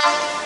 Bye.